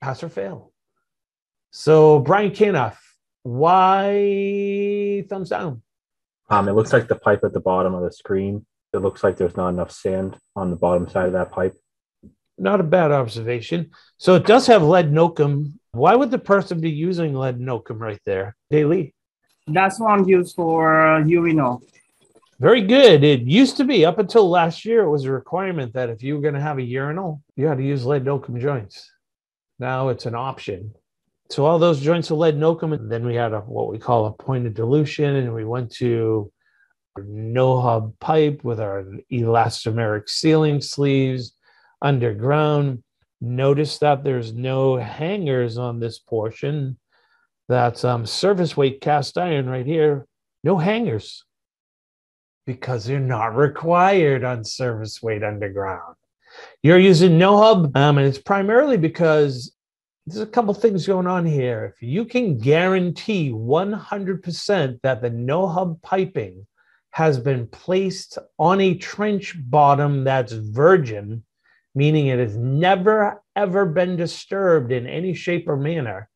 Pass or fail. So Brian Canoff, why thumbs down? Um, it looks like the pipe at the bottom of the screen. It looks like there's not enough sand on the bottom side of that pipe. Not a bad observation. So it does have lead and oakum. Why would the person be using lead and oakum right there? Daily. That's one used for uh, urinal. Very good. It used to be up until last year, it was a requirement that if you were going to have a urinal, you had to use lead and oakum joints. Now it's an option. So all those joints of lead and oakum, and then we had a what we call a point of dilution, and we went to no hub pipe with our elastomeric sealing sleeves underground. Notice that there's no hangers on this portion. That's um, service weight cast iron right here. No hangers because they're not required on service weight underground. You're using no hub, um, and it's primarily because there's a couple things going on here. If you can guarantee 100% that the no hub piping has been placed on a trench bottom that's virgin, meaning it has never ever been disturbed in any shape or manner,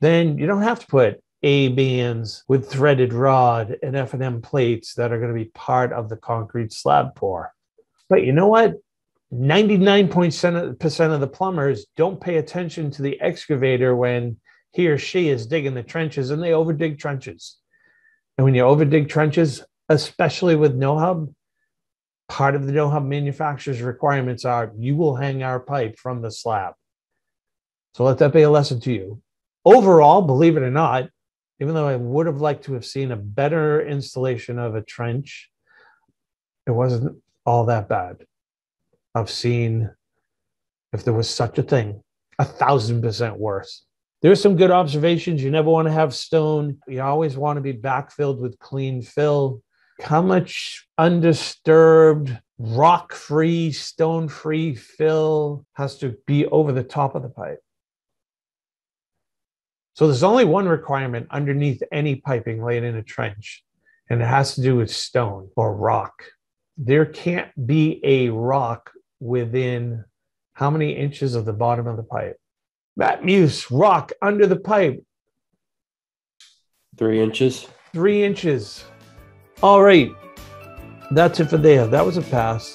then you don't have to put A bands with threaded rod and F&M plates that are going to be part of the concrete slab pour. But you know what? 99% of the plumbers don't pay attention to the excavator when he or she is digging the trenches and they overdig trenches. And when you overdig trenches, especially with no hub, part of the no hub manufacturer's requirements are you will hang our pipe from the slab. So let that be a lesson to you. Overall, believe it or not, even though I would have liked to have seen a better installation of a trench, it wasn't all that bad. I've seen, if there was such a thing, a thousand percent worse. There's some good observations. You never want to have stone. You always want to be backfilled with clean fill. How much undisturbed, rock free, stone free fill has to be over the top of the pipe? So there's only one requirement underneath any piping laid in a trench, and it has to do with stone or rock. There can't be a rock within how many inches of the bottom of the pipe? Matt Muse, rock under the pipe. Three inches. Three inches. All right. That's it for there. That was a pass.